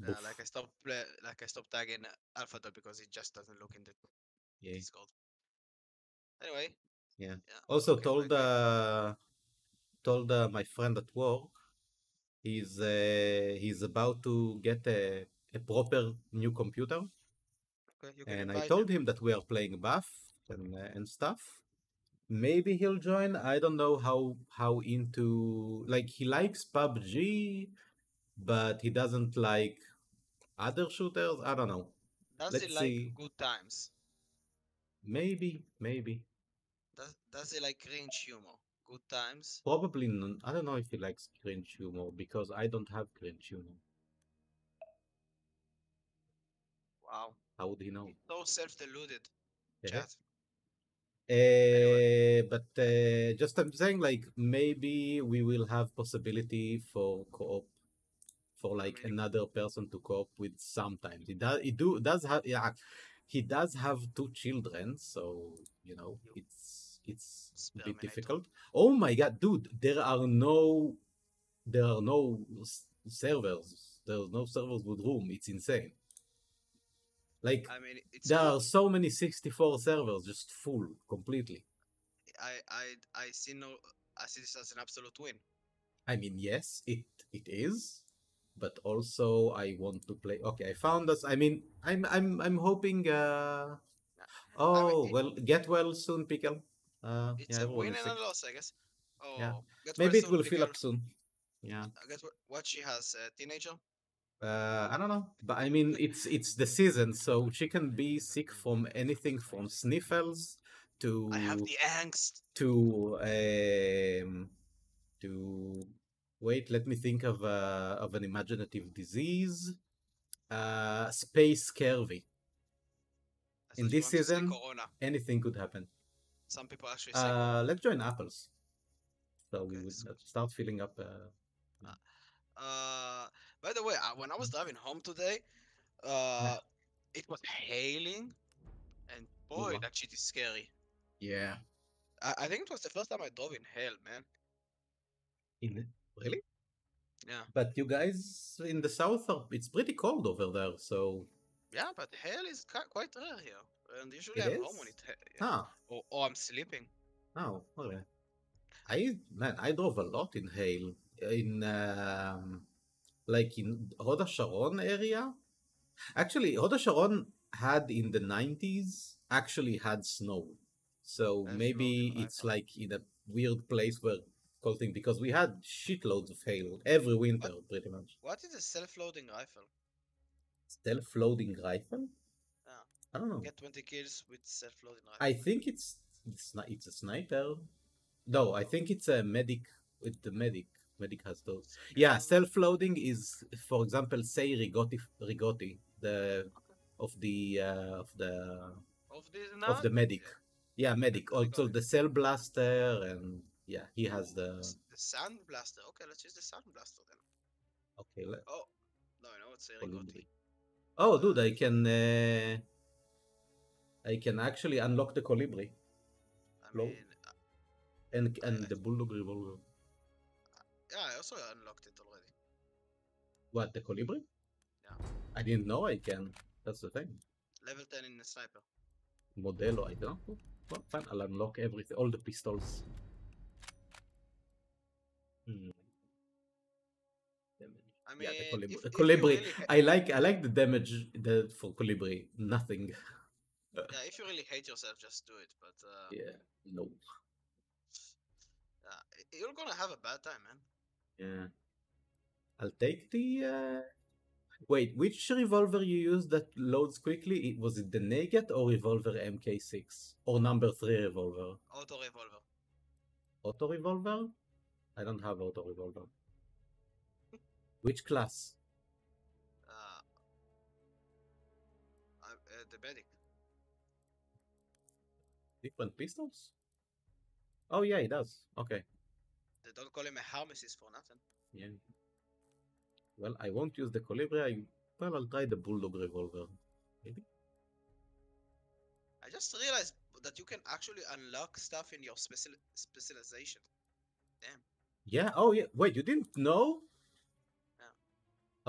Yeah, Boof. like I stopped play, like I stopped tagging Alpha Dog because it just doesn't look in the Yeah. Discord. Anyway. Yeah. Yeah. Also okay, told uh told uh, my friend at work he's uh, he's about to get a, a proper new computer Okay, and I told him. him that we are playing buff and uh, and stuff. Maybe he'll join. I don't know how how into like he likes PUBG, but he doesn't like other shooters. I don't know. Does Let's he like see. good times? Maybe, maybe, Does Does he like cringe humor? Good times? probably. I don't know if he likes cringe humor because I don't have cringe humor. Wow. How would he know? So self-deluded. Yeah. Chat. Uh, but uh, just I'm saying, like maybe we will have possibility for co-op for like another person to cope with sometimes. It does it do does have yeah he does have two children, so you know it's it's a bit difficult. Oh my god, dude, there are no there are no servers. There's no servers with room. It's insane. Like I mean, it's there good. are so many 64 servers just full completely. I I I see no. I see this as an absolute win. I mean, yes, it it is, but also I want to play. Okay, I found us. I mean, I'm I'm I'm hoping. Uh, oh it- well, get well soon, pickle. Uh, It's yeah, a win and a loss, I guess. Oh, Yeah. Maybe it soon, will fill up soon. Yeah. Uh, Guess what? What she has? A teenager? Uh, I don't know, but I mean, it's it's the season, so she can be sick from anything from sniffles to I have the angst. to um to wait let me think of uh, of an imaginative disease. Uh space scurvy. I In this wanted to say season, anything could happen. Some people actually say. uh let's join apples. So we would so- uh, start filling up uh Uh, by the way, when I was driving home today, uh, it was hailing, and boy, that shit is scary. yeah. I, I think it was the first time I drove in hail, man. in really Yeah, but you guys in the south are it's pretty cold over there so yeah, but hail is quite rare here, and usually It I'm home when is? it, ha- yeah. ah or, or I'm sleeping. Oh, okay. I man, I drove a lot in hail in um, like in Hod HaSharon area. Actually, Hod HaSharon had in the nineties actually had snow, so That's maybe it's like in a weird place where cold thing because we had shitloads of hail every winter pretty much. What is a self-loading rifle? Stealth loading rifle? Yeah. I don't know. Get 20 kills with self-loading rifle. I think it's it's not it's a sniper. No, I think it's a medic with the medic. Medic has those. Yeah, self-loading is, for example, say Rigotti, Rigotti, the of the uh, of the of this of the medic. Yeah, medic. Also the Selbstlader, and yeah, he has the. The sand blaster. Okay, let's use the sand blaster then. Okay. Let, Oh, no, know it's a Rigotti. oh, dude, I can. Uh, I can actually unlock the Kolibri I mean, uh, and and the bulldog revolver. yeah, I also unlocked it already. What the Kolibri? Yeah. I didn't know I can. That's the thing. Level 10 in the sniper. Modelo, I don't know. Well, fine, I'll unlock everything, all the pistols. Hmm. Damage. I mean, yeah, the Kolibri. if- the if Kolibri. really I like I like the damage the for Kolibri. Nothing. Yeah, if you really hate yourself, just do it. But uh, Yeah. No. y- you're gonna have a bad time, man. Yeah. I'll take the. Uh... Wait, which revolver you use that loads quickly? It was it the Nagant or revolver MK6 or number three revolver? Auto revolver. Auto revolver? I don't have auto revolver. Which class? Uh, I, uh, the medic. Different pistols? Oh yeah, it does. Okay. They don't call him a harmacist for nothing. Yeah. Well, I won't use the Kolibri. I... Well, I'll try the Bulldog revolver. Maybe. I just realized that you can actually unlock stuff in your special specialization. Yeah. Oh yeah. Wait, you didn't know? Yeah.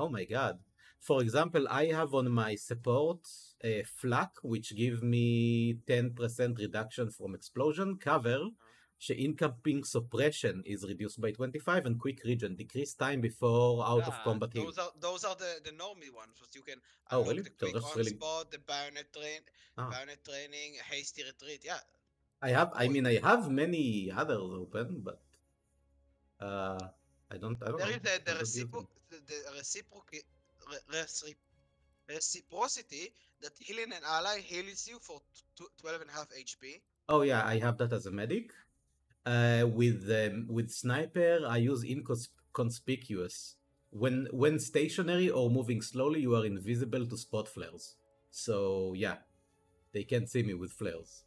Oh my god. For example, I have on my support a flak, which give me 10% reduction from explosion cover. incoming suppression is reduced by 25 and quick regen decrease time before out of Yeah, combat heal. Those are those are the the normie ones. But you can Oh, really? the quick on really- spot, the bayonet train, Ah. bayonet training, hasty retreat. Yeah, I have, I mean, I have many others open, but uh, I don't, I don't there know. is the the, I don't use recipro- the, re- reciprocity that healing an ally heals you for tw- 12 and a half HP. Oh yeah, I have that as a medic. Uh, with um, with sniper, I use inconspicuous. When when stationary or moving slowly, you are invisible to spot flares. So yeah, they can't see me with flares.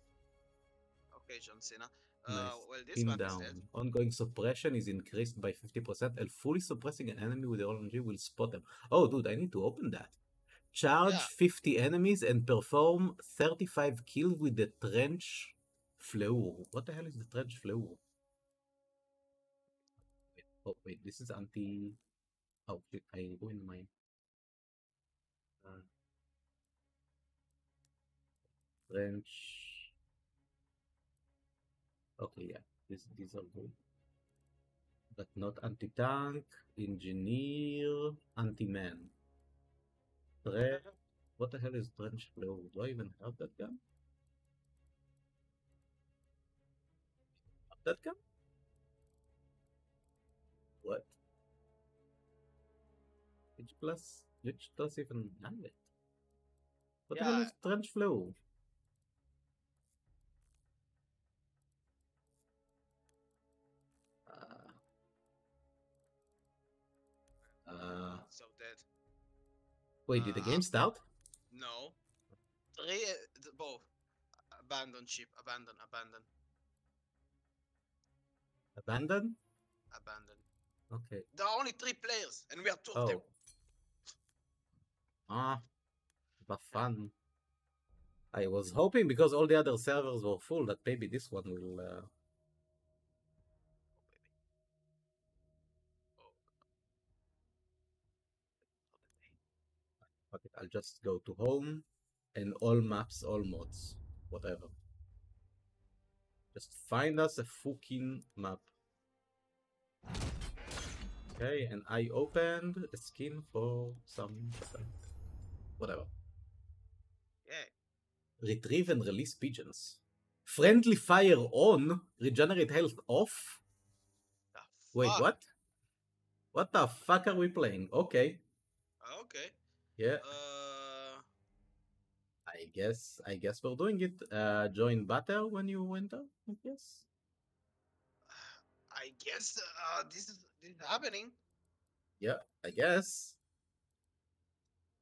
Okay, John Cena. Uh, well, this one is down. dead. Ongoing suppression is increased by 50%, and fully suppressing an enemy with the LMG will spot them. Oh, dude, I need to open that. Charge Yeah. 50 enemies and perform 35 kills with the trench floor. What the hell is the trench floor? Wait, oh, wait, this is anti. Oh, shit, I ruined my. Uh, trench. Okay, yeah, this, these are good. But not anti-tank, engineer, anti-man. What the hell is trench flow? Do I even have that gun? Have that gun? What? Which plus? Which does even have it? What the hell is trench flow? Uh, So dead. wait, did the Uh, game start? No. Three, uh, both. Abandon ship, abandon, abandon, Abandon? abandon. Okay. There are only three players, and we are two of them. Oh. Ah, but fun. I was hoping because all the other servers were full that maybe this one will. Uh... Okay, I'll just go to home and all maps, all mods, whatever. Just find us a fucking map. Okay, and I opened a skin for some whatever. Yeah. Retrieve and release pigeons. Friendly fire on, regenerate health off. Wait, what? What the fuck are we playing? Okay, Okay. Yeah, Uh, I guess I guess we're doing it. Uh, join battle when you enter. I guess. I guess uh, this is this is happening. Yeah, I guess.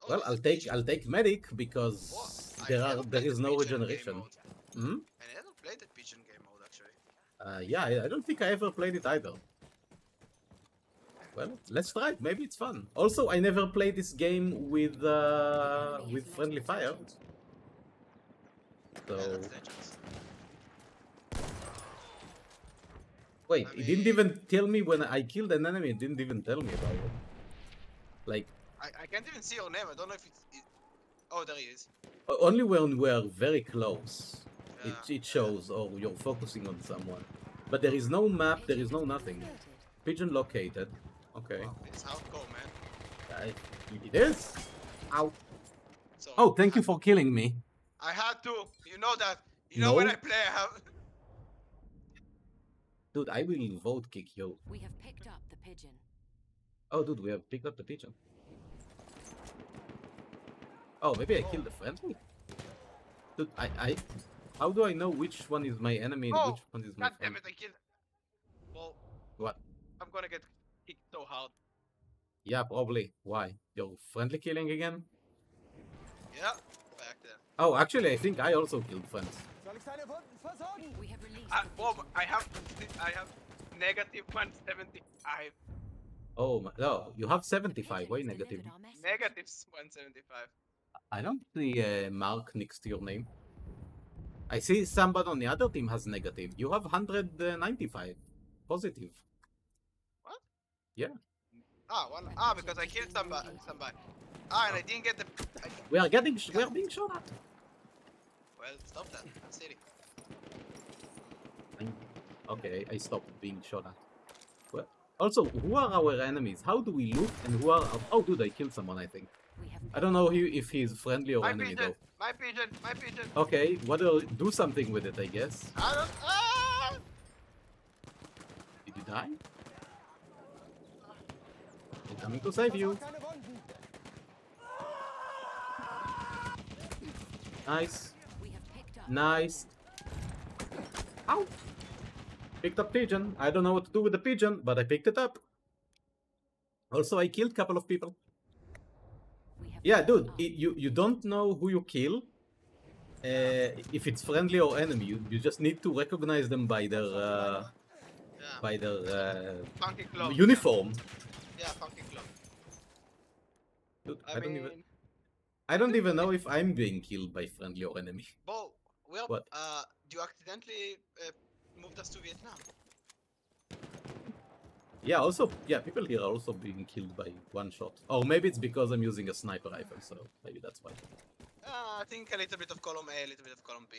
Oh, Well, I'll take. I'll take medic because? There are there is no regeneration. Hmm? I never played the pigeon game mode actually. Uh, yeah, I, I don't think I ever played it either. Well, let's try it. Maybe it's fun. Also, I never played this game with uh, with friendly fire. So Yeah, that's legends. wait, I it didn't even tell me when I killed an enemy. It didn't even tell me about it. Like I, I can't even see your name. I don't know if it's. It... Oh, there he is. only when we're very close, Yeah, it it shows or you're focusing on someone. But there is no map. There is no nothing. Pigeon located. Okay, Wow, it's hardcore, man. It is. Ow. So Oh, thank I, you for killing me. I had to. You know that. You know when I play, I have. Dude, I will vote kick you. We have picked up the pigeon. Oh, dude, we have picked up the pigeon. Oh, maybe I Oh. killed the oh. friendly? Dude, I, I... How do I know which one is my enemy and Oh, which one is my God damn friend? it! I killed. Well, What? I'm gonna get kicked so hard. Yeah, probably. Why? You're friendly killing again? Yeah, by accident. Oh, actually, I think I also killed friends. Soll ich deine Wunden versorgen? We have released I, the oh, Bob. I have, I have negative 175. Oh, my, no, you have 75. pigeon Why negative? delivered our message. Negatives 175. I don't see uh, a mark next to your name. I see somebody on the other team has negative. You have 195. Positive. Ah, one. Ah, because I killed somebody. Somebody. Ah, and I didn't get the. I, We are getting, sh- we are being shot at. well, stop that. I'm silly. Okay, I stopped being shot at. Well, also, who are our enemies? How do we look and who are... Our... Oh, dude, I killed someone, I think. I don't know he, if he's friendly or My enemy, pigeon. though. My pigeon. My pigeon. Okay, what do do something with it, I guess. I don't. Ah! Did you die? Coming to save you. Nice. we have picked up Nice. Ow! Picked up pigeon. I don't know what to do with the pigeon, but I picked it up. Also, I killed a couple of people. Yeah, dude, it, you you don't know who you kill. Uh, if it's friendly or enemy, you, you just need to recognize them by their uh, Yeah. by their uh, uniform. Yeah, funky. Dude, I, I, don't even I don't even know if I'm being killed by friendly or enemy. Bo, well, What? uh, you accidentally uh, moved us to Vietnam. Yeah, also, yeah, people here are also being killed by one shot. Or maybe it's because I'm using a sniper rifle, so maybe that's why. Uh, I think a little bit of column A, a little bit of column B.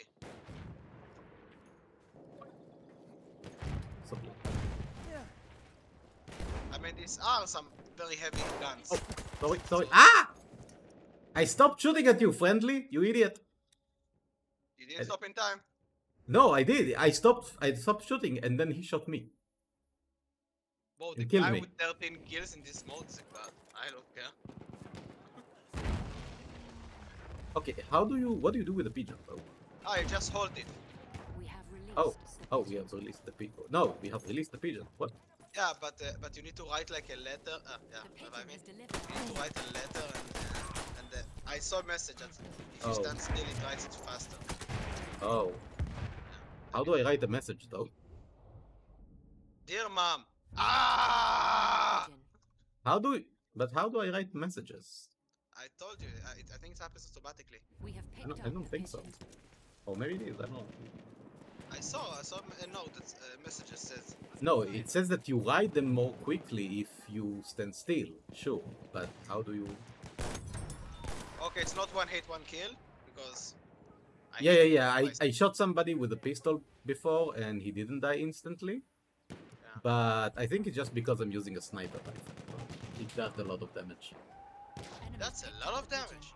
So, I mean, these are some very heavy guns. Oh. sorry, sorry. Ah! I stopped shooting at you, friendly, you idiot. You didn't I- stop in time. No, I did. I stopped. I stopped shooting, and then he shot me. Bo, the killed guy me. with 13 kills in this mode is a god. I don't care. Okay, how do you? What do you do with the pigeon? though? Ah, you just hold it. we have released Oh, oh, we pigeon. have released the pigeon. No, we have released the pigeon. What? Yeah, but uh, but you need to write like a letter. Uh, yeah, The you know what I mean. You need to write a letter and uh, and uh, I saw a message that if you Oh. stand still, it writes it faster. Oh, how do I write the message though? Dear mom. Ah! How do? I, but how do I write messages? I told you. I, it, I think it happens automatically. We have picked don't- I don't think so. pigeon. Or maybe it is. I don't know. I saw. I saw a note that uh, messages says. No, it says that you ride them more quickly if you stand still. Sure, but how do you? Okay, it's not one hit, one kill because. I Yeah, yeah, yeah. I. I shot somebody with a pistol before, and he didn't die instantly. But I think it's just because I'm using a sniper rifle. It does a lot of damage. That's a lot of damage.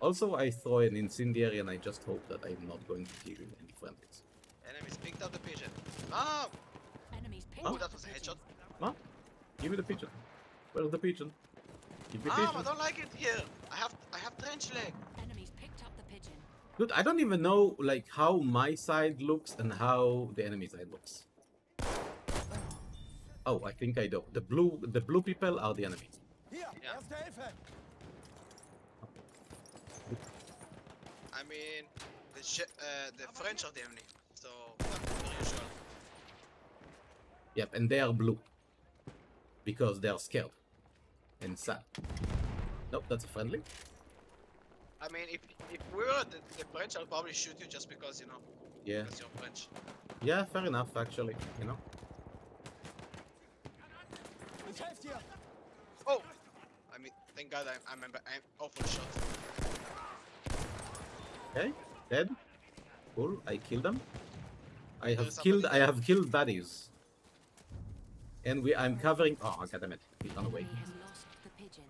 Also, I throw an incendiary, and I just hope that I'm not going to kill any friendlies. Enemies picked up the pigeon. Ah! Enemies picked Oh, that was a pigeon. headshot. Give me the pigeon. Where's the pigeon? Give me Mom, I don't like it here. I have I have trench leg. Enemies picked up the pigeon. Dude, I don't even know like how my side looks and how the enemy side looks. Oh, I think I do. The blue, the blue people are the enemies. Hier, Ja. erste Hilfe. I mean, the uh, the French are the enemy. So that's very usual. Yep, and they are blue because they are scared and sad. Nope, that's a friendly. I mean, if if we were the, the French, I'll probably shoot you just because you know, Yeah, because you're French. yeah, fair enough. Actually, you know. Ich helfe dir. Oh, I mean, thank God I'm I'm, I'm awful shot. Okay, dead. Cool. I killed them. I have killed. I have killed baddies. And we. I'm covering. Oh, god damn it! He ran away. Enemy has lost the pigeon.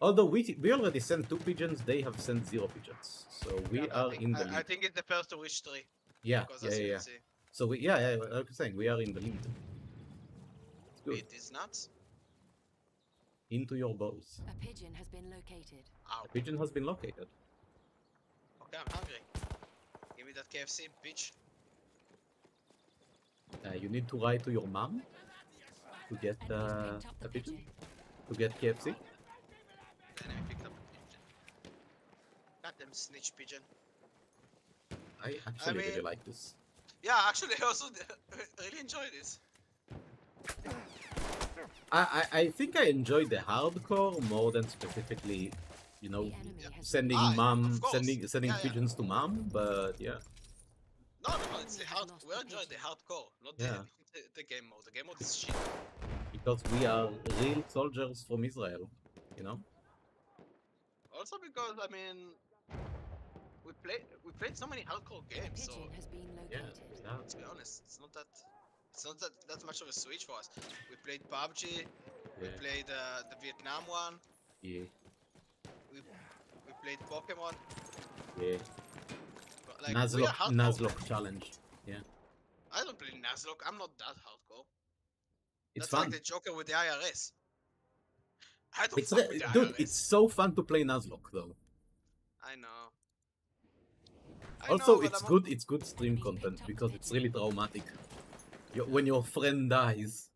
Although we we already sent two pigeons, they have sent zero pigeons. So we Yeah, are think- in the I, I think it's the first to reach three. Yeah, yeah, yeah, yeah. So we, yeah, yeah, like I was saying, we are in the lead. It's good. it is nuts. Into your bows. A pigeon has been located. Ow. The pigeon has been located. Okay, I'm hungry. Give me that KFC, bitch. Uh, you need to write to your mom to get uh, a the pigeon, pigeon. to get KFC. The enemy picked up a pigeon. Goddamn snitch pigeon. I actually really mean- like this. Yeah, actually, I also really enjoy this. I, I, I think I enjoyed the hardcore more than specifically, you know, The sending Ah, mom, sending sending Yeah, yeah. pigeons to mom. But yeah, No, no, no, it's the hard. We the enjoy the hardcore, not Yeah. the the, the game mode. The game mode is shit. Because we are real soldiers from Israel, you know? Also because I mean, we play we played so many hardcore games. So has been Yeah, located. yeah. let's be honest, it's not that it's not that that much of a switch for us. We played PUBG. We played uh, the Vietnam one. Yeah, We we played Pokemon. yeah. Like, Nuzlocke. Nuzlocke challenge. Yeah. I don't play Nuzlocke. I'm not that hardcore. It's That's fun. like the Joker with the IRS. I don't It's fuck the dude, IRS. it's so fun to play Nuzlocke though. I know. I Also, know, it's I'm good. It's good stream content because it's really traumatic. You, when your friend dies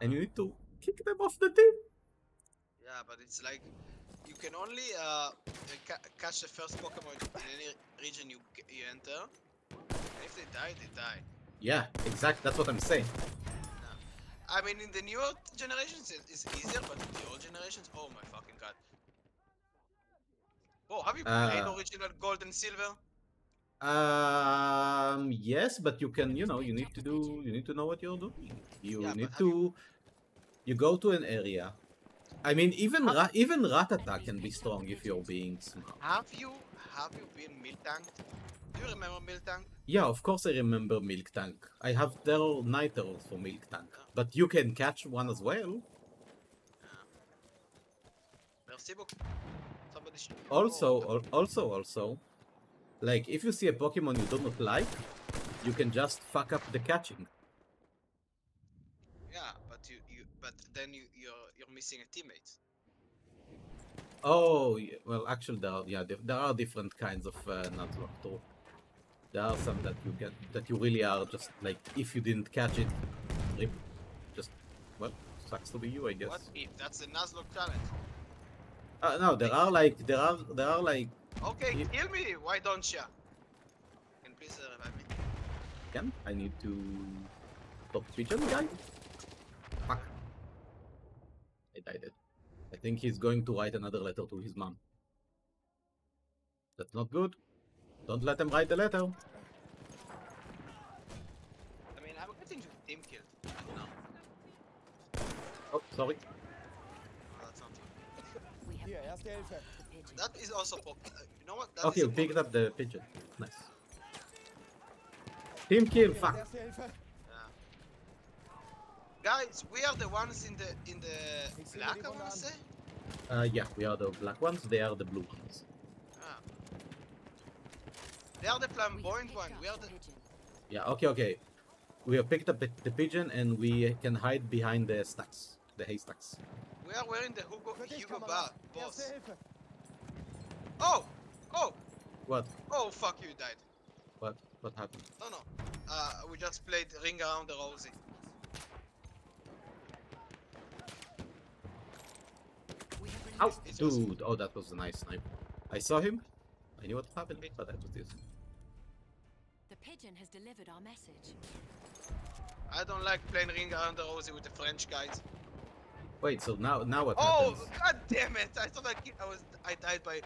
and you need to kick them off the team. Yeah, but it's like you can only uh, ca- catch the first Pokemon in any region you you enter. And if they die, they die. Yeah, exactly. That's what I'm saying. I mean, in the newer generations, it's easier, but in the old generations, oh my fucking god. Oh, have you played Uh, original Gold and Silver? Um, yes, but you can, you know, you need to do, you need to know what you're doing. You Yeah, need to, you- you go to an area. I mean, even Ra- even Rattata can be strong if you're being smart. Have you have you been Miltank? Do you remember Miltank? Yeah, of course I remember Miltank. I have terror night arrows for Miltank, ah. but you can catch one as well. Ah. Merci beaucoup. Somebody should. Also, al- also, also, like if you see a Pokemon you do not like, you can just fuck up the catching. yeah, but you you but then you you're you're missing a teammate. Oh, yeah, well, actually, there are, yeah, there, there are different kinds of uh, Nuzlocke too. There are some that you get that you really are just like if you didn't catch it, rip. Just well, sucks to be you, I guess. What if that's a Nuzlocke challenge? Uh, no, there are like there are there are like Okay, kill me. Why don't ya? Can please uh, revive me? again. I need to stop pigeon guy. Fuck. I died. I think he's going to write another letter to his mom. That's not good. Don't let him write the letter. I mean, I'm getting team killed. No, Oh, sorry. that's not true. We have Hier, picked erste Hilfe. up the pigeon. That is also pop. Uh, you know what? That Okay, is picked up the pigeon. Nice. Team kill, fuck. Erste Hilfe. Yeah. Guys, we are the ones in the in the Ich sehe black. I wanna say. Uh, yeah, we are the black ones, they are the blue ones. Ah. They are the flamboyant picked one. We are the the. pigeon. Yeah, okay, okay. We have picked up the the pigeon and we can hide behind the stacks, the haystacks. We are wearing the Hugo Hugo ba Kamerad. boss. Oh, oh, What? oh! Fuck you, died. What? What happened? No, no. Uh, we just played Ring Around the Rosie. We have Ow! released It was- Dude, oh, that was a nice snipe. I saw him. I knew what happened, but that was this. The pigeon has delivered our message. I don't like playing Ring Around the Rosie with the French guys. Wait, so now now what Oh, happens? god damn it! I thought I, ki- I was I died by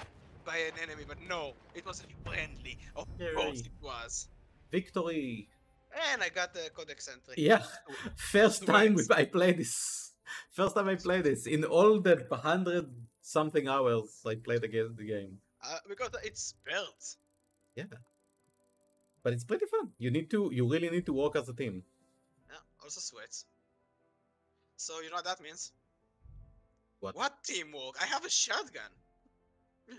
by an enemy, but no, it was friendly. Of course it was. Victory! And I got the Codex entry. Yeah, first time we, I play this. First time I play this in all the hundred something hours I played against the game. Uh, because it's built. Yeah, but it's pretty fun. You need to, you really need to work as a team. Yeah, also sweats. So you know what that means? What? What teamwork? I have a shotgun.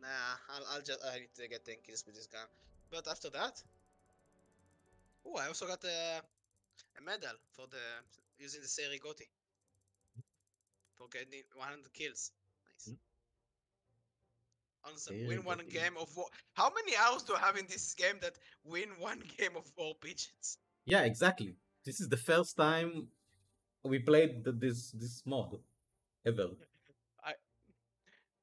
nah, I'll, I'll just I need to get 10 kills with this gun. But after that, oh, I also got a, a medal for the using the Cei-Rigotti for getting 100 kills. Nice. Mm. Awesome. Seri Win one game of war. How many hours do I have in this game that win one game of war pigeons? Yeah, exactly. This is the first time we played the, this this mod ever.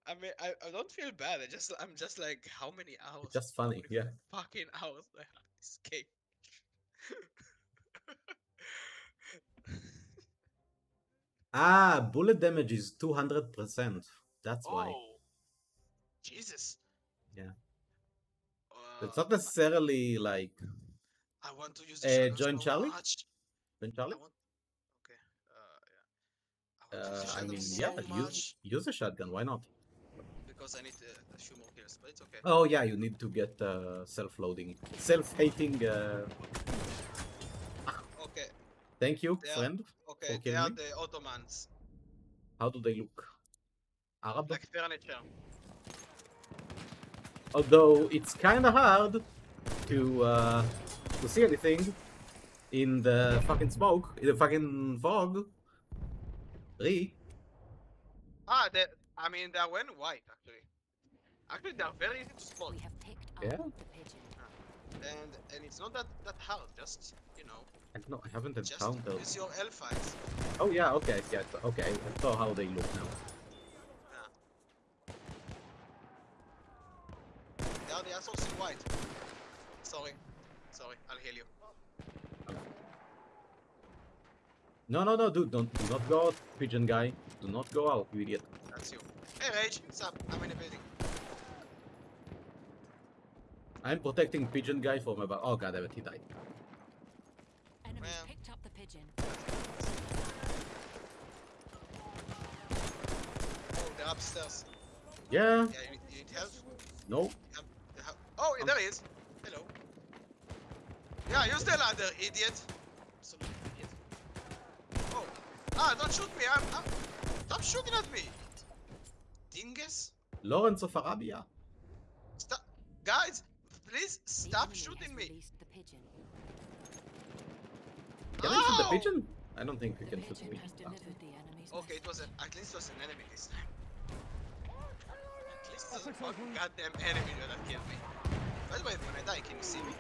I mean, I, I don't feel bad. I just I'm just like, how many hours? Just funny, yeah. Fucking hours do I have this game. Ah, bullet damage is two hundred percent. That's why. oh, Jesus. Yeah. Oh, It's Uh, not necessarily like I want to use Uh, join so Charlie? much. Ben Charlie. want... Okay. Uh, yeah. I use Uh, I mean, so yeah, much use use a shotgun. Why not? because I need uh, a few more kills, but it's okay. Oh yeah, you need to get uh, self-loading, self-hating. Uh... Okay. Thank you, Yeah. friend. Okay. For They are me? the Ottomans, How do they look? Arab. like furniture. Although it's kind of hard to uh, to see anything in the fucking smoke, in the fucking fog. Three. Ah, they. I mean, they are wearing white actually. Actually, they are very easy to spot, We have picked up Yeah. the pigeon. And and it's not that that hard. Just you know, I don't. I haven't just encountered. use your L files. Oh yeah. Okay. Yeah. Okay. I saw how they look now. They are the assholes in white. Sorry, sorry. I'll heal you. No, no, no, dude. Don't do not go out, pigeon guy. Do not go out, you idiot. That's you. Hey, Rage. What's up? I'm in a building. I'm protecting pigeon guy from about. Oh god damn it, he died. Enemies Well. picked up the pigeon. Oh, they're upstairs. Yeah. Yeah, you need, you need help. No. Um, they have- Oh, there he is. Hello. Yeah, use the ladder, idiot. Absolute idiot. Oh. Ah, don't shoot me. I'm, I'm... Stop shooting at me. Dingus. Lawrence of Arabia. Stop. Guys, please stop enemy shooting me. released the pigeon. Can I shoot the oh! pigeon? I don't think we The can shoot the pigeon has delivered the enemy's Okay, it was message. a, at least it was an enemy this time. At least it was a fucking goddamn enemy that killed me. By the way, when I die, can you see me?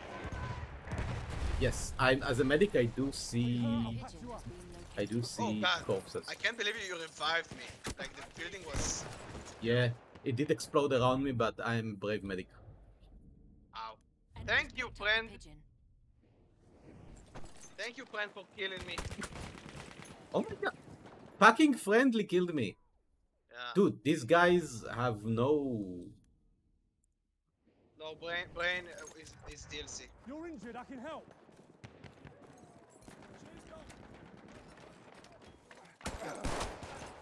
Yes, I'm as a medic I do see The pigeon has been located. I do oh, see God. corpses. I can't believe you revived me. Like the building was. Yeah, it did explode around me, but I'm brave medic. Ow. Enemies Thank you, picked up the friend. pigeon. Thank you, friend, for killing me. Oh my god. Fucking friendly killed me. Yeah. Dude, these guys have no No, brain, brain uh, is, is DLC. You're injured, I can help.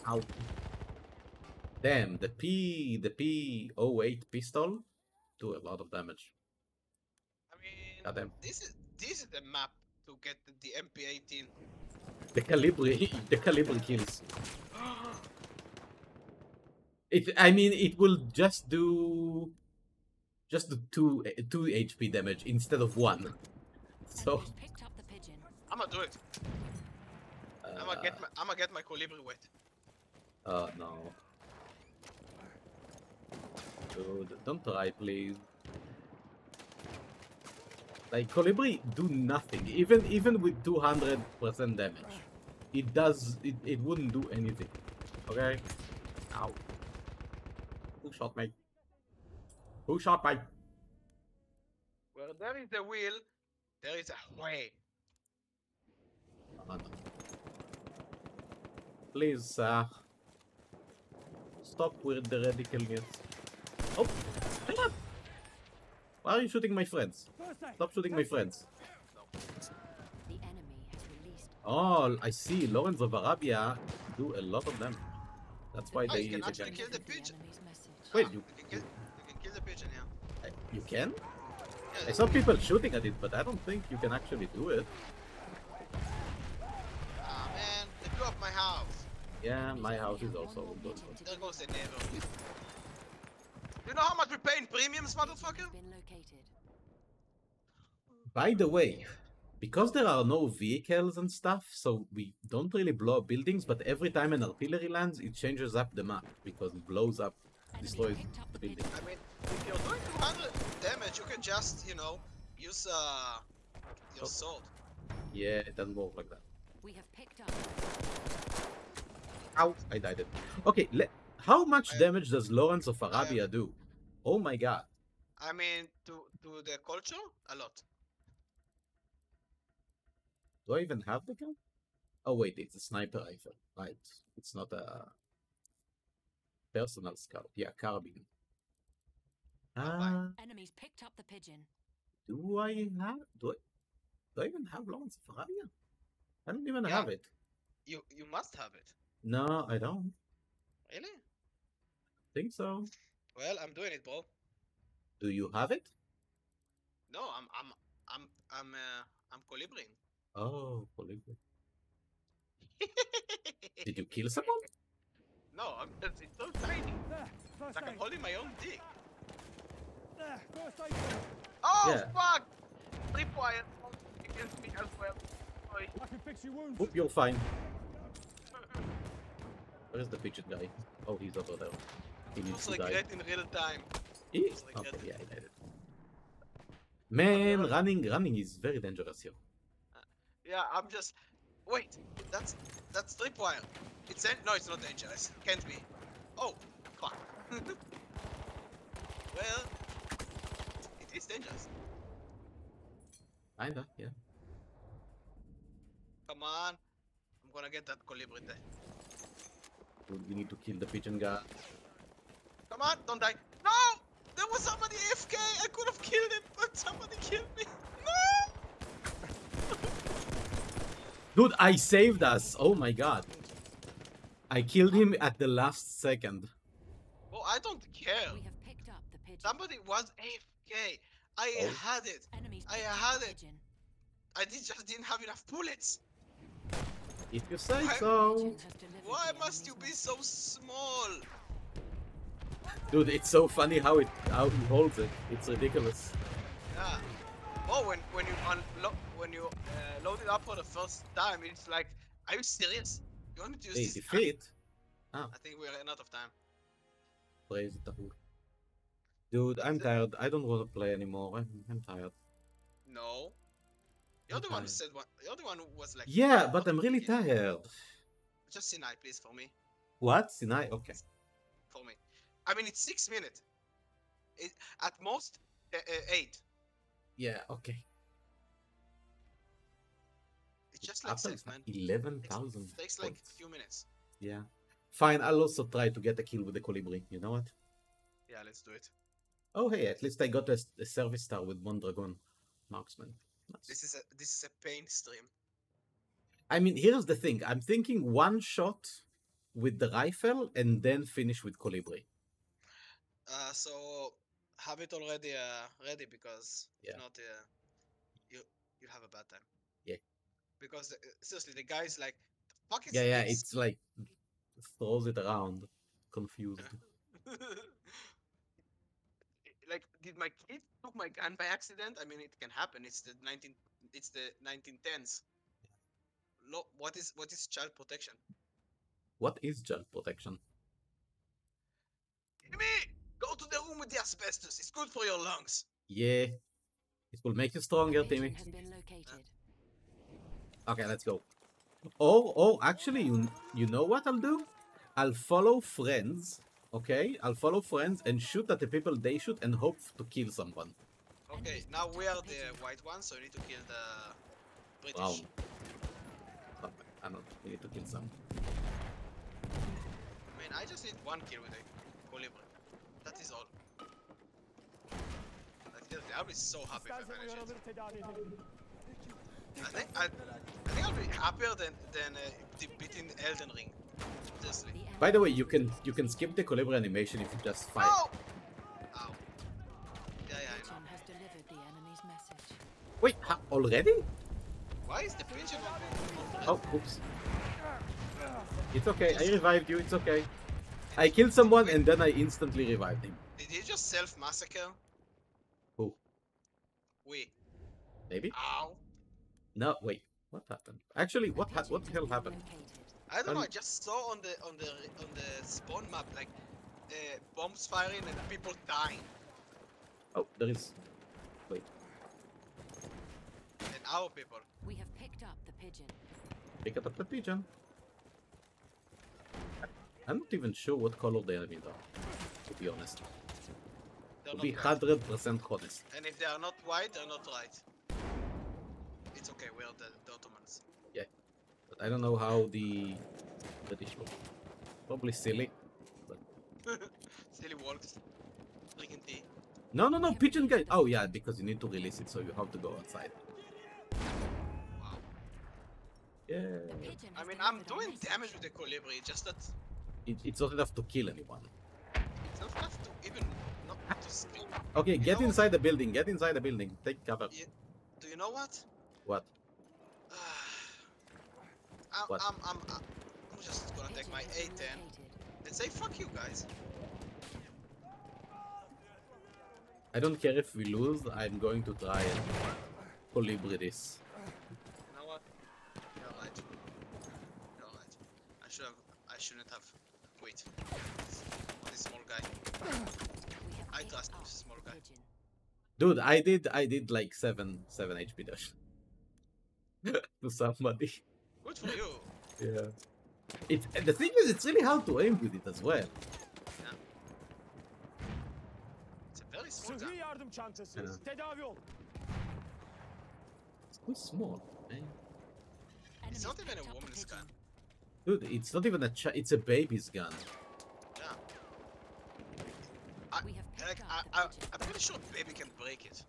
out. Damn, the P the P08 pistol do a lot of damage. I mean, Goddamn. this is this is the map to get the, the MP18. The Kolibri the Kolibri kills. It I mean it will just do just do two two HP damage instead of one. So up the. I'ma do it. I'ma get my I'ma get my Kolibri wet. uh no. Dude, don't try please. Like Kolibri do nothing. Even even with 200% damage. It does it, it wouldn't do anything. Okay? Ow. Who shot me? Who shot me? Where there is a will, there is a way. Oh, no. Please, uh stop with the radicalness. Oh! Why are you shooting my friends? Stop shooting my friends. The enemy has released. Oh, I see. Lawrence of Arabia do a lot of them. That's why Ah, they you can actually can- kill the delivered pigeon. Wait, you- you can kill you can kill the pigeon, yeah. Uh, You can? yeah I saw people shooting at it, but I don't think you can actually do it. Ah man, they blew up my house. Yeah, my house is also good. There goes the neighbor. You know how much we pay in premiums, motherfucker? Been located. By the way, because there are no vehicles and stuff, so we don't really blow up buildings, but every time an artillery lands, it changes up the map because it blows up, destroys picked the the building. I mean, if you're doing 200 damage, you can just, you know, use uh your Oh. sword. Yeah, it doesn't work like that. We have picked up. Ow! I died. It. Okay, le- how much I- damage does Lawrence of Arabia do? Oh my god. I mean, to to the culture, a lot. Do I even have the gun? Oh wait, it's a sniper rifle. Right. It's not a personal scout. Yeah, carbine. Uh, Enemies picked up the pigeon. do I have? Do I? Do I even have Lawrence of Arabia? I don't even Yeah. have it. You you must have it. No, I don't Really? Think so. Well, I'm doing it, bro. Do you have it? No, I'm I'm I'm I'm uh, I'm Kolibri. Oh, Kolibri. Did you kill someone? no, I'm it's it's so tiny. There, first Like I'm holding my own dick. There, first aid. kit. Oh Yeah. fuck! Tripwire against me as well. Oi. I can fix your wounds. Oop, you're fine. Where's the pigeon guy? Oh, he's over there. He needs to die. regret in real time. He- regret Okay, yeah, I. Man, running, running is very dangerous here. Uh, yeah, I'm just. Wait, that's that's tripwire. It's en- no, it's not dangerous. Can't be. Oh, fuck. well, it is dangerous. Kinda, yeah. Come on, I'm gonna get that Kolibri there. We need to kill the pigeon guy. Come on, don't die. No! There was somebody AFK! I could have killed him, but somebody killed me. No! Dude, I saved us! Oh my god. I killed him at the last second. Oh, I don't care. We have picked up the pigeon. Somebody was AFK. I Oh. had it. Enemies I had it. I did, just didn't have enough bullets. If you say Why- so. Pigeon has delivered Why must you be so small? Dude, it's so funny how it how he holds it. It's ridiculous. Yeah. Oh, when when you unlock when you uh, load it up for the first time, it's like, are you serious? You want me to use Hey, this? defeat. I think we're out of time. Praise the Tahur. Dude, I'm tired. I don't want to play anymore. I'm, I'm tired. No. You're the one said what? You're the one was like. Yeah, "Oh, but I'm really tired. Just Sinai, please, for me. What? Sinai? Okay. For me. I mean, it's six minutes. It, at most, uh, uh, eight. Yeah, okay. It's just like it's man. like 11,000 Takes like points. a few minutes. Yeah. Fine, I'll also try to get a kill with the Kolibri. You know what? Yeah, let's do it. Oh, hey, at least I got a, a service star with one dragon marksman. Nice. This is a this is a pain stream. I mean, here's the thing. I'm thinking one shot with the rifle and then finish with Kolibri. Uh, so have it already uh, ready because Yeah. if not, uh, you you'll have a bad time. Yeah. Because uh, seriously, the guy's like, the fuck is Yeah, yeah, this?" it's like throws it around, confused. like, did my kid took my gun by accident? I mean, it can happen. It's the 19, it's the 1910s. Lo- what is what is child protection? What is child protection? Jimmy, go to the room with the asbestos. It's good for your lungs. Yeah, it will make you stronger, Timmy. has been located. Okay, let's go. Oh, oh, actually, you you know what I'll do? I'll follow friends. Okay, I'll follow friends and shoot at the people they shoot and hope to kill someone. Okay, now we are the white ones, so we need to kill the British. Wow. Oh, I don't. We need to kill some. I mean, I just need one kill with a Kolibri. That is all. Like, seriously, I'll be so happy if I Stanza manage it. I think I, I think I'll be happier than than uh, beating Elden Ring. Seriously. By the way, you can you can skip the Kolibri animation if you just fight. Oh! Ow. Yeah, yeah, I know. has delivered the enemy's message. Wait, ha- already? Why is the pigeon on Oh, oops. It's okay. I revived you. It's okay. I killed someone and then I instantly revived him. Did he just self massacre? Who? We. Maybe? Ow. No. Wait. What happened? Actually, what ha- what the hell happened? I don't know. I Um, just saw on the on the on the spawn map like uh, bombs firing and people dying, Oh, there is. Wait. and our people. We have picked up the pigeon. Pick up the pigeon. I'm not even sure what color the enemies are. To be honest. They're To be hundred percent honest. And if they are not white, they're not right. It's okay. We are the, the Ottomans. But I don't know how the British look. Probably silly. Silly walks. Drinking tea. No, no, no, pigeon guy. Oh yeah, because you need to release it, so you have to go outside. Wow. Yeah. The pigeon I mean, I'm doing damage with the Kolibri, just that It, it's not enough to kill anyone. Okay, You get inside the building. Get inside the building. Take cover. Yeah. Do you know what? What? I'm, What? I'm, I'm, I'm just gonna take my has A10 and say fuck you guys. I don't care if we lose. I'm going to try and Kolibri this. You know what? You're right. You're right. I should have. I shouldn't have quit. On this small guy. We have I picked trust small guy. Dude, I did I did like seven seven HP dash to somebody. Good for you. Yeah. It and the thing is, it's really hard to aim with it as well. It's a very small guy. Sıhhi yardım çantası. Tedavi ol. It's too small. Eh? man. It's not even a woman's gun. Dude, it's not even a ch- it's a baby's gun. Yeah. I, We have picked like, I, I, I'm pretty sure baby can break it. To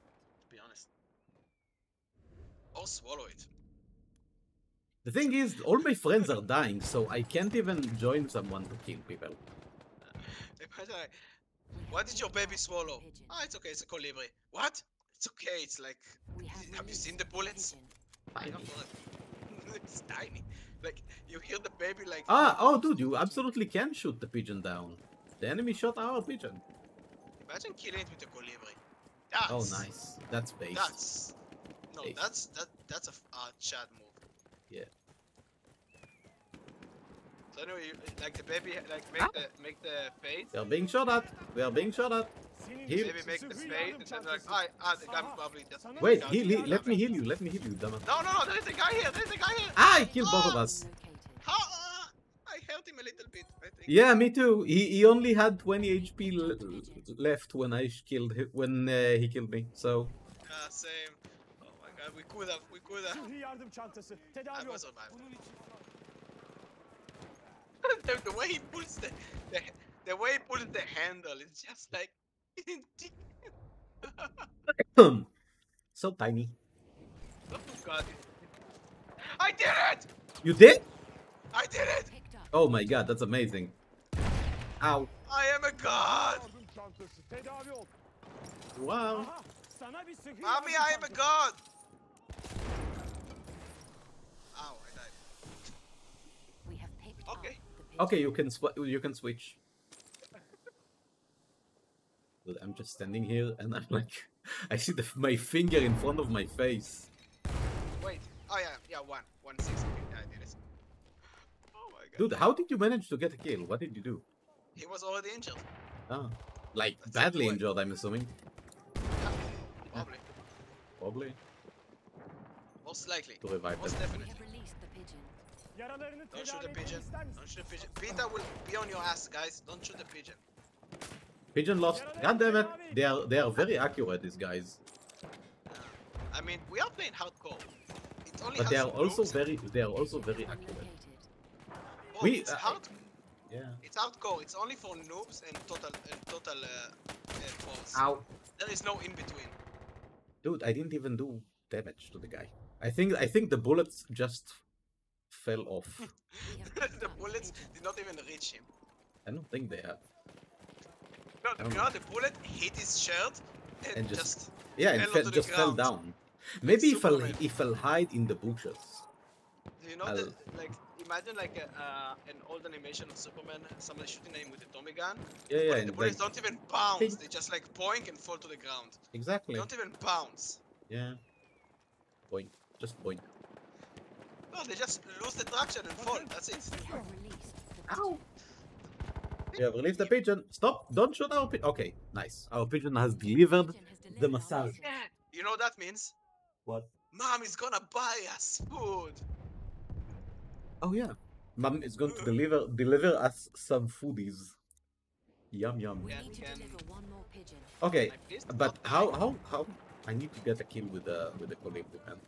be honest. Or swallow it. The thing is, all my friends are dying, so I can't even join someone to kill people. Imagine like, We have what did your baby swallow? pigeon. Ah, it's okay, it's a Kolibri. What? It's okay, it's like. Have, Have you seen the bullets? pigeon. You know, it's tiny. Like, you hear the baby like. Ah, oh, dude, you absolutely can shoot the pigeon down. The enemy shot our pigeon. Imagine killing it with a Kolibri. That's. Oh, nice. That's based. That's. No, Based. that's that. That's a uh, Chad move. Yeah. So anyway, you, like the baby, like make Ah. the make the face. We are being shot at. We are being shot at. Senin Heal. Maybe make the Sıhhi face, yardım and then like, çantası. I, ah, the guy probably just. Sana Wait, heal, heal. Let me heal you. Let me heal you, dumbass. No, no, no, there is a guy here. There is a guy here. Ah, I killed both of Ah! us. How? Hurt him a little bit. I think. Yeah, me too. He, he only had 20 HP l- left when I killed him, when uh, he killed me. So Yeah, same. Oh my god, we could have, we could have. Sıhhi yardım çantası. I was survived. Bunun the, the way he pulls the, the, the way he pulls the handle, it's just like. so tiny. oh god. I did it! You did? I did it! Oh my god, that's amazing. Ow. I am a god! yardım çantası. Tedavi ol. Wow. Aha. Sana bir Mommy, I am a god! Ow, I died. We have picked Okay. up the pigeon. Okay, you can you can switch. Dude, I'm just standing here and I'm like, I see the, my finger in front of my face. Wait. Oh yeah, yeah, one. One six. Okay, yeah, I did it. Oh my god. Dude, how did you manage to get a kill? What did you do? He was already injured. Ah, like That's badly injured, I'm assuming. Yeah, probably. Probably Most likely. to revive Most them. We definitely. have released the pigeon. Yaralarını Don't shoot the pigeon. Don't shoot the pigeon. Peter will be on your ass, guys. Don't shoot the pigeon. Pigeon lost. God damn it! They are they are very accurate. These guys, Uh, I mean, we are playing hardcore. It only but has they are also very they are also very accurate. Located. We- it's uh, hard. Yeah. It's hardcore. It's only for noobs and total and total uh, uh. Ow. There is no in between. Dude, I didn't even do damage to the guy. I think I think the bullets just fell off. We have picked the bullets did not even reach him. I don't think they have. No, the, you know, the bullet hit his shirt and, And just, just- Yeah, and Fell fe- onto the just fell down. Maybe he fell Superman. he fell hide in the bushes. Do you know I'll- the like? Imagine like a, uh, an old animation of Superman, somebody shooting him with a Tommy gun. Yeah, but yeah, the bullets like, don't even bounce. They just like and fall to the ground. They exactly. don't even bounce. Yeah. Point. Just point. No, they just lose the traction and fall. That's it. We have released the Ow. pigeon. Yeah, release the pigeon. Stop! Don't shoot our pigeon. Okay, nice. Our pigeon has delivered. Pigeon has delivered the massage. message. Yeah. You know what that means? What? Mom is gonna buy us food. Oh yeah. Mom is going to deliver deliver us some foodies. Yum yum. We need to deliver one more pigeon. Okay, but how how how? I need to get a kill with the with the Kolibri man.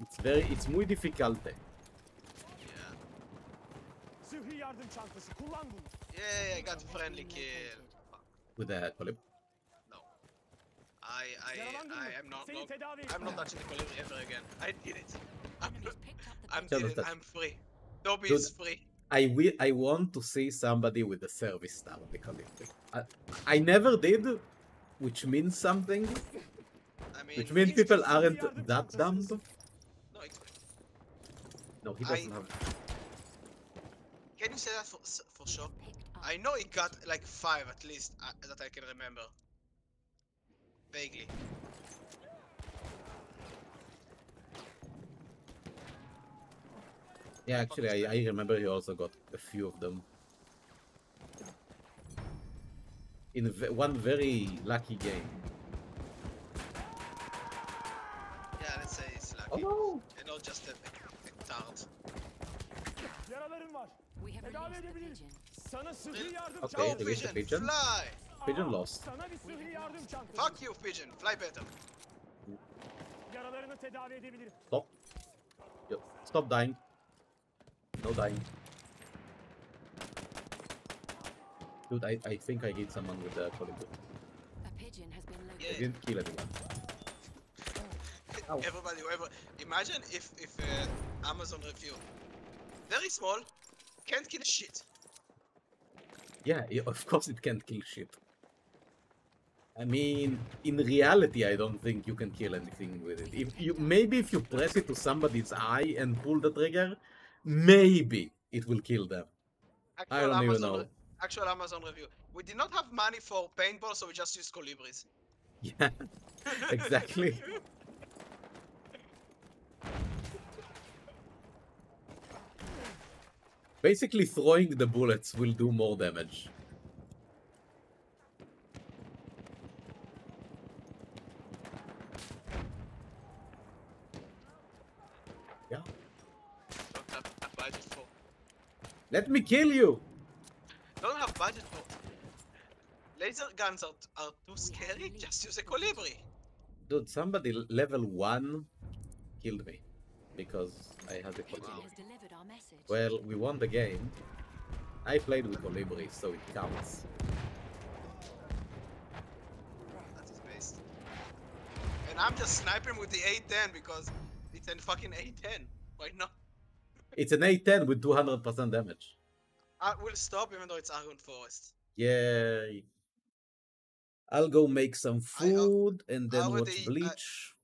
It's very it's muy difficult. Yeah. Yardım çantası. Kullan bunu. Yeah, I got Pigeon has friendly kill. With the Kolibri. No. I I I am not Seni not- I'm not touching the Kolibri ever again. I did it. I'm Enemies picked up the I'm did it. I'm free. Dobby Dude. is free. I wi- I want to see somebody with the service star on the Kolibri. I, I never did, which means something. I mean, Which means people aren't that dumb. No, it's No, he doesn't have. Can you say that for for sure? I know he got like five at least uh, that I can remember. Vaguely. Yeah, actually, I, I remember he also got a few of them. In ve- one very lucky game. Yeah, let's say it's lucky. Oh And not just a, a, a tart. Yaralarım. We have Tedavi the pigeon. Sana sıhhi yardım Okay, Go, release the pigeon, pigeon. fly! Pigeon lost. Sana bir sıhhi yardım çantası. Fuck you, pigeon, fly better. Yaralarını tedavi edebilirim. Stop. Yo, Stop dying. No dying. Dude, I, I think I hit someone with the Kolibri. A pigeon has been I located. Yeah. didn't kill anyone. Ow. Everybody, whoever. Imagine if if uh, Amazon review, very small, can't kill shit. Yeah, i- of course it can't kill shit. I mean, in reality, I don't think you can kill anything with it. If you maybe if you press it to somebody's eye and pull the trigger, maybe it will kill them. Actual I don't even know. actual Amazon review. We did not have money for paintball, so we just used Kolibris. Yeah, exactly. Basically, throwing the bullets will do more damage. Yeah. Don't have a budget for. Let me kill you! Don't have budget for. Laser guns are, are too scary. Just use a Kolibri. Dude, somebody level 1 killed me because I had the Kolibri. has delivered our message. Well, we won the game. I played with colibri, so it counts. That is based. And I'm just sniping with the A10 because it's a fucking A10. Why not? It's an A10 with 200% damage. I will stop even though it's Argonne Forest. Yay. I'll go make some I al- food and then already- watch Bleach.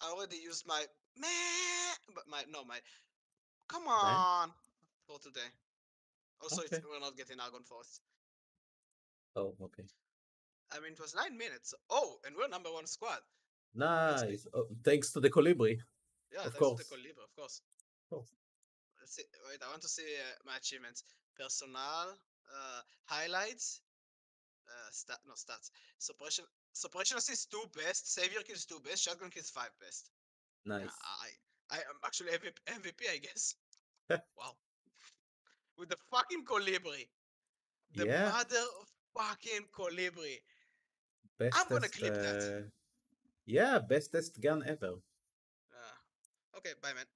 I already used my meh, but my no my. Come on for today. Also, Okay. we're not getting Argonne Forest. Oh, okay. I mean, it was nine minutes. Oh, and we're number one squad. Nice. Oh, thanks to the Kolibri. Yeah, Of that's course. the Kolibri, of course. course. See. Wait, I want to see uh, my achievements. Personal, uh, highlights, uh, stat, no stats. Suppression, suppression assist two best. Savior kills two best. Shotgun kills five best. Nice. I, I am actually MVP, I guess. wow. With the fucking Kolibri. The Yeah. mother fucking Kolibri. Bestest, gonna clip that. uh, Yeah, bestest gun ever. Uh, okay, bye man.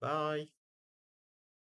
Bye.